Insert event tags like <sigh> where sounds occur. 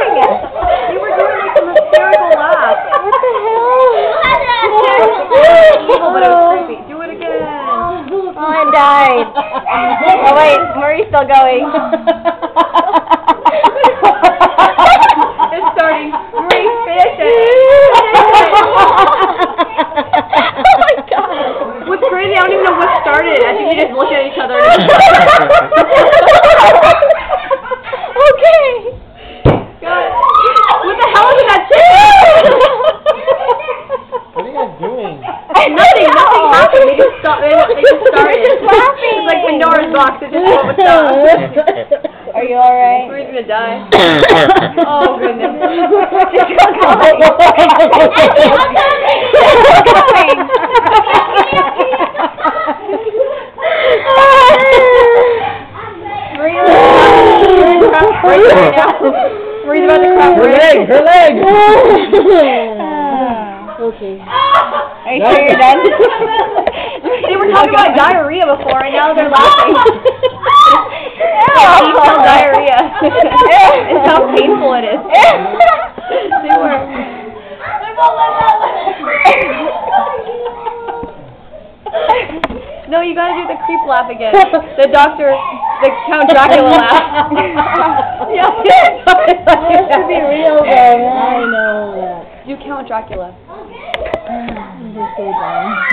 doing it. You were doing like some hysterical laugh. What the hell? Evil, but it was creepy. Do it again. Oh, I died. oh wait, Marie's still going. it's starting. Murray, finish oh my god. What's crazy? I don't even know what started. I think we just looked at each other. <laughs> nothing, nothing happened. They just, <laughs> sta- they, they just started. Just laughing. It's like Pandora's box. It just won't <laughs> stop. Are you alright? Marie's gonna die. <laughs> Oh, goodness. Marie's right now. Marie's about to cry. Her leg, her leg. okay. Are you sure you're done? They were talking about oh diarrhea before, and now they're laughing. <laughs> Ew. Detailed oh diarrhea. <laughs> It's how painful it is. <laughs> They were. No, you gotta do the creep laugh again. The doctor, the Count Dracula laugh. yeah. Oh, that should be real though. I know that. Do Count Dracula. Just so done.